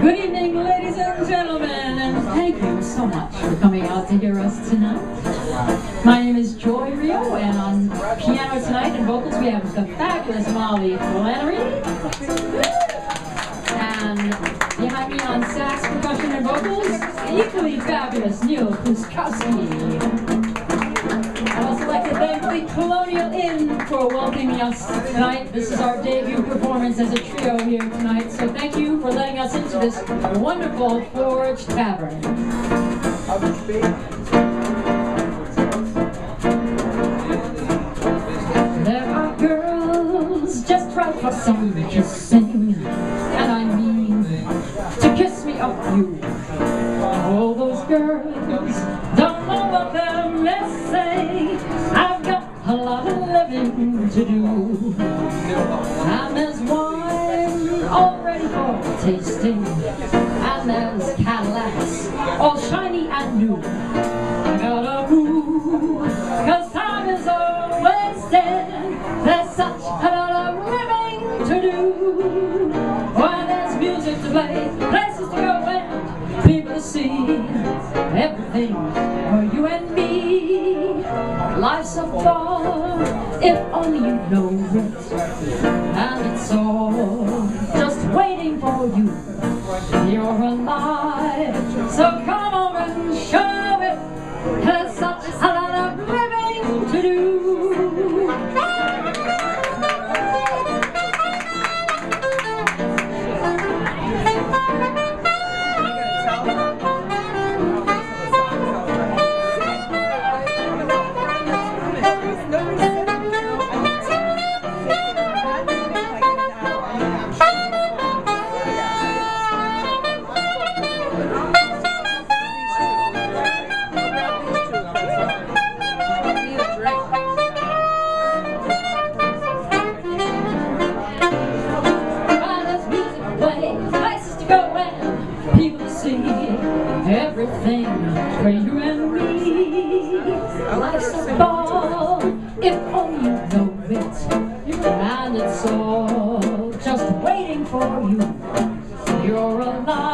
Good evening, ladies and gentlemen, and thank you so much for coming out to hear us tonight. My name is Joy Reo, and on piano tonight and vocals we have the fabulous Molly Flannery. And behind me on sax, percussion, and vocals, equally fabulous Neil Kruszkowski. Colonial Inn for welcoming us tonight. This is our debut performance as a trio here tonight, so thank you for letting us into this wonderful Forge Tavern. There are girls just right for some kissing, and I mean to kiss me up you. All those girls don't know what they're missing. To do. And there's wine all ready for tasting, and there's Cadillacs all shiny and new. Gotta move, cause time is always wasted. There's such a lot of living to do. Why there's music to play, places to go and people to see. Everything for you and me. Life's a ball, if only you know it. And it's all just waiting for you. You're alive, so come go and people see. Everything for you and me. Life's a ball, if only you know it. And it's all just waiting for you. You're alive,